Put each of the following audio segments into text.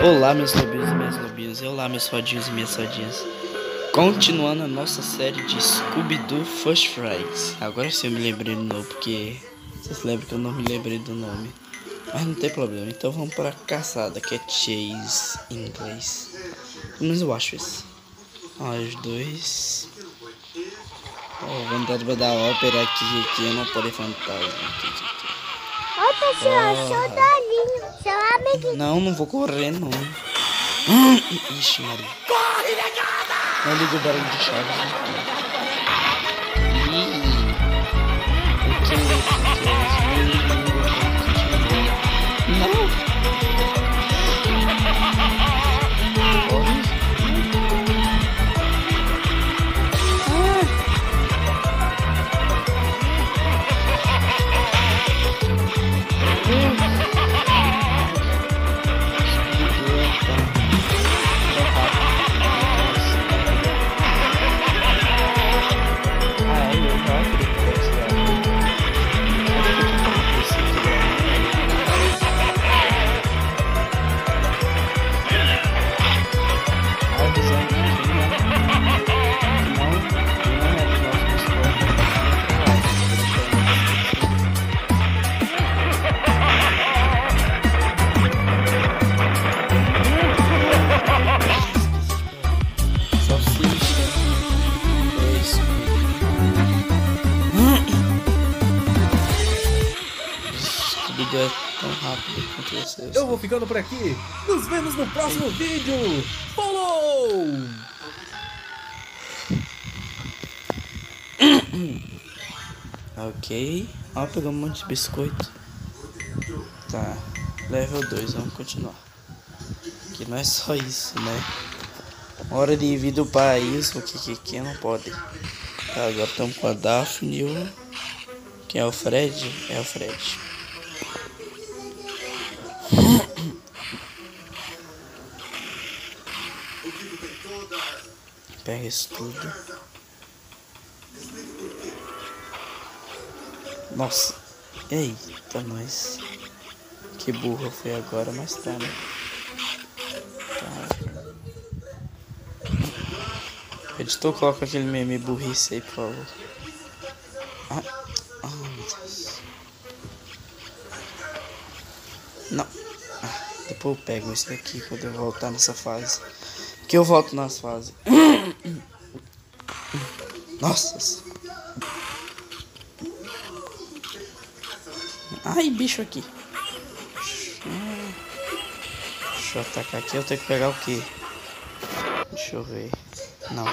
Olá, meus lobinhos e minhas lobinhas. Olá, meus fodinhos e minhas fodinhas. Continuando a nossa série de Scooby-Doo First Friends. Agora sim eu me lembrei do nome, porque vocês lembram que eu não me lembrei do nome. Mas não tem problema. Então vamos para caçada, que é Chase em inglês. Pelo menos eu acho isso. Ó, os dois. Ó, vamos dar da ópera aqui, aqui eu não pode fantasma. Aqui, Oi, pessoal, sou Dolinho, seu amiguinho. Não, não vou correr, não. Hum, Ixi, Maria. Corre, negada! Não liga o barulho de chaves. Scooby é tão rápido quanto vocês. Eu vou ficando por aqui. Nos vemos no próximo vídeo. Falou! Ok. Ó, pegou um monte de biscoito. Tá. Level 2, vamos continuar. Que não é só isso, né? Hora de vir do país, o que que, que não pode. Tá, agora estamos com a Daphne e o... Quem é o Fred? É o Fred. Pega isso tudo. Nossa. Eita, nós. Que burro foi agora, mas tá, né? Tá. Editor, coloca aquele meme burrice aí, por favor. Ah, ah meu Deus. Não. Ah, depois eu pego esse daqui quando eu voltar nessa fase. Que eu volto nas fases. Nossa. Ai, bicho aqui. Deixa eu atacar aqui. Eu tenho que pegar o que? Deixa eu ver. Não.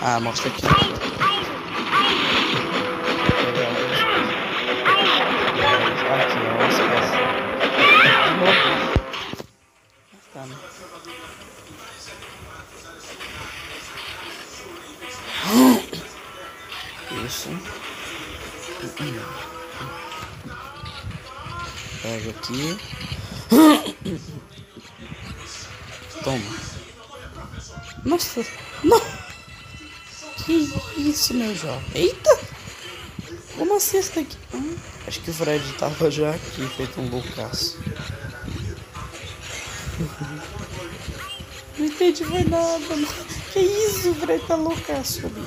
Ah, mostra. Aqui, Pega aqui. Toma. Nossa, não. Que isso, meu jovem? Eita! Como assim esse daqui? Hum, acho que o Fred tava já aqui, feito um loucaço. Não entendi mais nada. Que isso, Fred tá loucaço ali.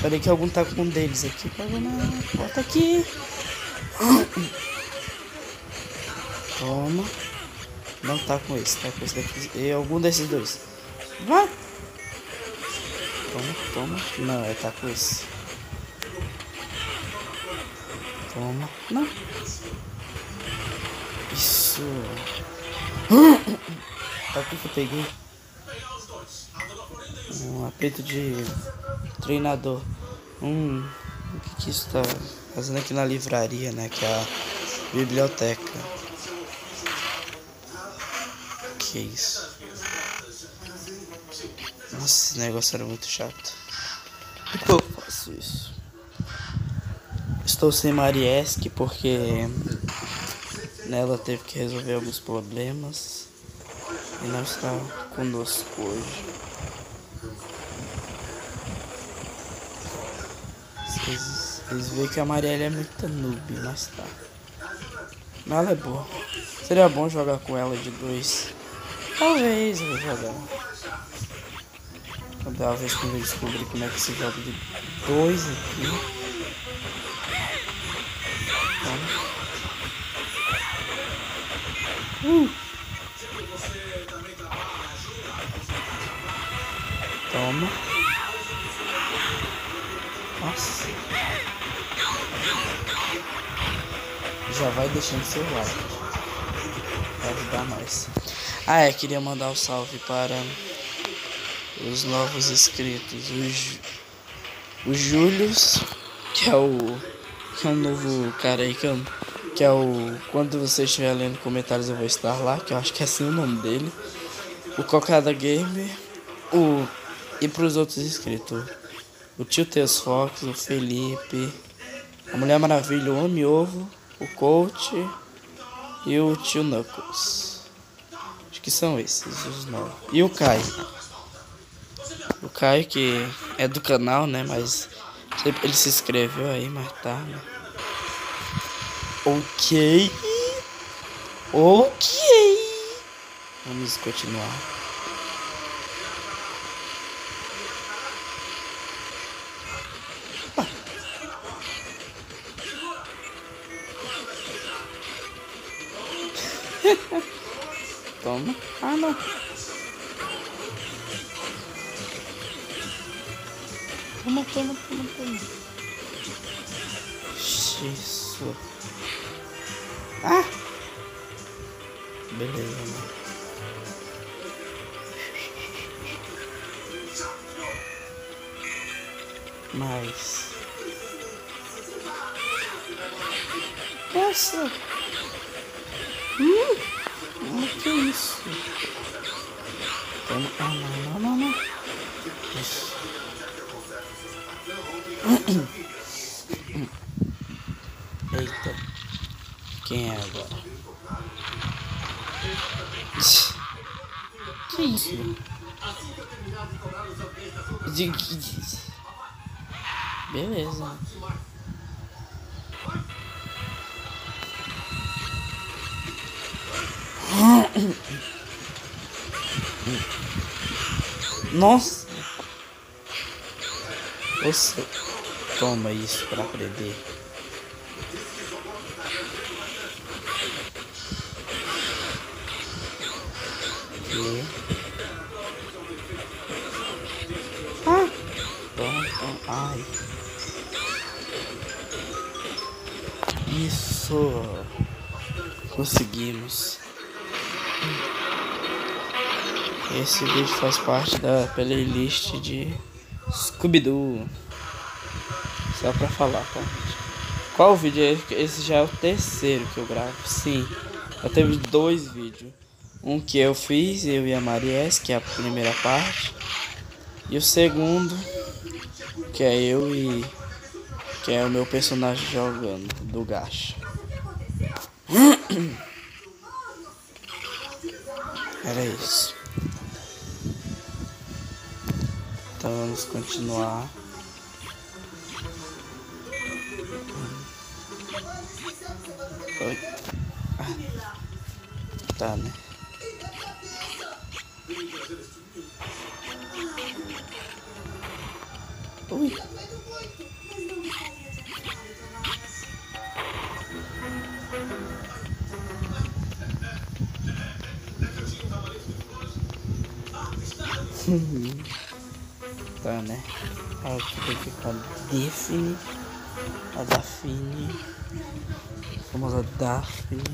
Peraí que algum tá com um deles aqui. Pega na. Bota aqui. Toma. Não tá com esse, tá com esse daqui. E algum desses dois. Vai. Toma, toma. Não, é tá com esse. Toma. Não. Isso. Tá aqui que eu peguei. Um apito de treinador. Hum, o que que isso tá fazendo aqui na livraria, né? Que é a biblioteca. Que isso? Nossa, esse negócio era muito chato. Por que eu faço isso? Estou sem Mariesk porque nela teve que resolver alguns problemas e não está conosco hoje. Vocês, vocês veem que a Marielle é muito noob, mas tá. Mas ela é boa. Seria bom jogar com ela de dois. Talvez eu vou jogar. Talvez quando eu descobrir como é que se joga de dois aqui. Uh. Toma. Nossa. Já vai deixando seu like. Pra ajudar nós. Ah, é, queria mandar um salve para os novos inscritos. O, Ju, o Július, que é o, que é o novo cara aí que, eu, que é o. Quando você estiver lendo comentários eu vou estar lá, que eu acho que é assim o nome dele. O Cocada Gamer. O. E para os outros inscritos. O tio Teus Fox, o Felipe, a Mulher Maravilha, o Homem Ovo, o Coach e o tio Knuckles. Acho que são esses os novos. E o Caio. O Caio que é do canal, né? Mas ele se inscreveu aí, mas tá, né? Ok. Ok. Vamos continuar. Toma. Ah, não. Toma, toma, toma, toma. Isso. Ah! Beleza, mano. Mais. Nossa! Hum! Que é isso? Toma. Não, não, não. Eita. Quem é agora? Que isso? Beleza. Nossa! Você toma isso para aprender. Que? Ah! Toma. Ai. Isso! Conseguimos. Esse vídeo faz parte da playlist de Scooby-Doo. Só pra falar, tá? Qual vídeo é esse? Já é o terceiro que eu gravo. Sim, já teve dois vídeos. Um que eu fiz, eu e a Maries, que é a primeira parte. E o segundo, que é eu e... Que é o meu personagem jogando, do gacha. Era isso. Vamos continuar. Oi. Ah. Tá, né? Ui. tá, né? Aqui tem que ficar Daphne, a Daphne, a famosa Daphne.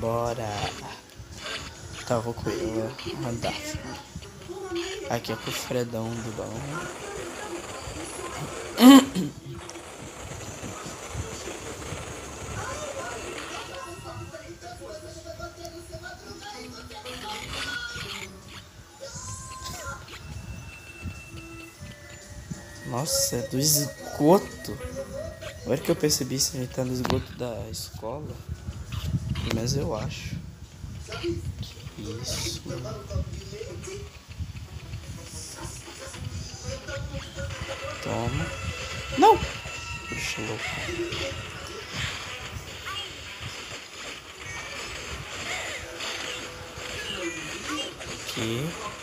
Bora. Tá, vou com a Daphne. Aqui é pro Fredão do balão. Nossa, é do esgoto. Agora que eu percebi se ele tá no esgoto da escola. Mas eu acho. Que isso. Toma. Não! Puxa, louco. Aqui.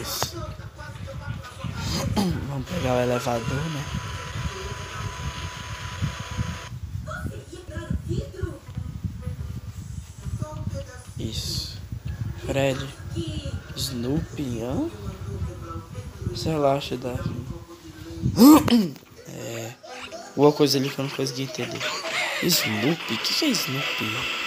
Isso. Vamos pegar o elevador, né? Isso. Fred. Snoopy, hã? Relaxa da. É. Alguma coisa ali que eu não consegui entender. Snoopy? O que, que é Snoopy?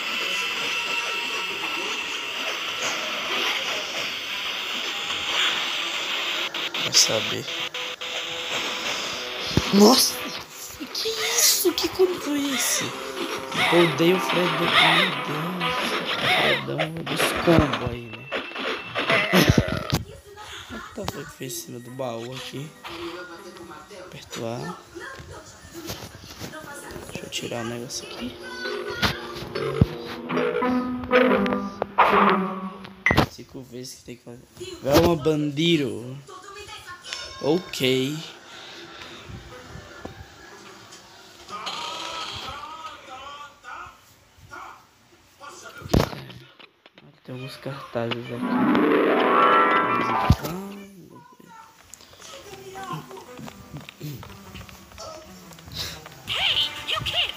Saber. Nossa! Que isso? Que como foi esse? Eu odeio o Fred. Meu Deus. Fredão dos combos aí, né? Tá foi que fez em cima do baú aqui. Apertar. Deixa eu tirar o negócio aqui. Cinco vezes que tem que fazer. Vai uma bandido. Ok. Tem alguns cartazes aqui.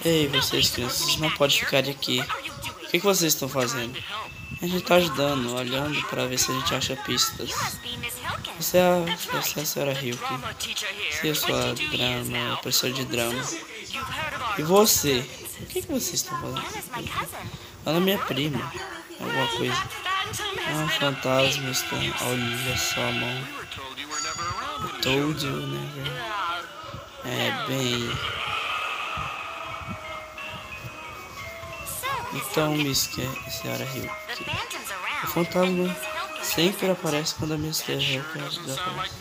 Ei, vocês crianças, não pode ficar aqui. O que, que vocês estão fazendo? A gente tá ajudando, olhando para ver se a gente acha pistas. Você é a, você é a senhora Hilke. Você é a sua drama, professora de drama. E você? O que, que vocês estão fazendo? Ela é minha prima. Alguma coisa. Ah, fantasma está. Olha só a mão. Eu told you, né? É bem. Então, Miss que senhora Hilke. O fantasma sempre aparece quando a Miss Hilke desaparece.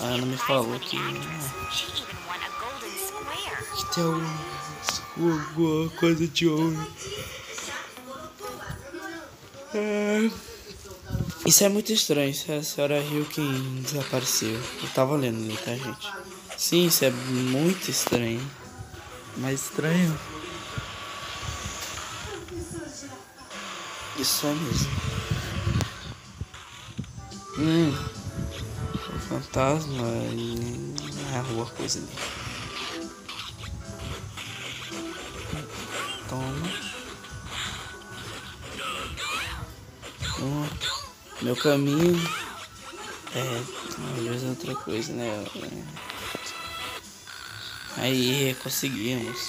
A Ana me falou que. que tem alguma, alguma coisa de ouro. É. Isso é muito estranho, se a senhora Hilkin desapareceu. Eu tava lendo ali, tá, gente? Sim, isso é muito estranho. Mas estranho. Isso é mesmo. Hum. O fantasma e rua coisa ali. Toma. Hum. Meu caminho. É. É outra coisa, né? Aí, conseguimos.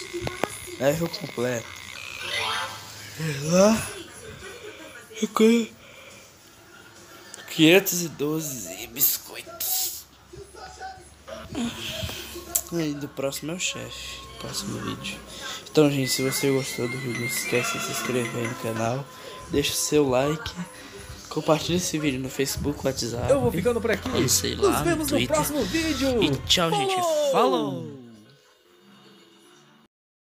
Level completo. Lá. 512 biscoitos. Aí do próximo é o chefe. Próximo vídeo. Então, gente, se você gostou do vídeo, não se esqueça de se inscrever no canal. Deixa o seu like. Compartilhe esse vídeo no Facebook, WhatsApp. Eu vou ficando por aqui. Sei lá, Nos vemos no no próximo vídeo. E tchau, gente. Falou!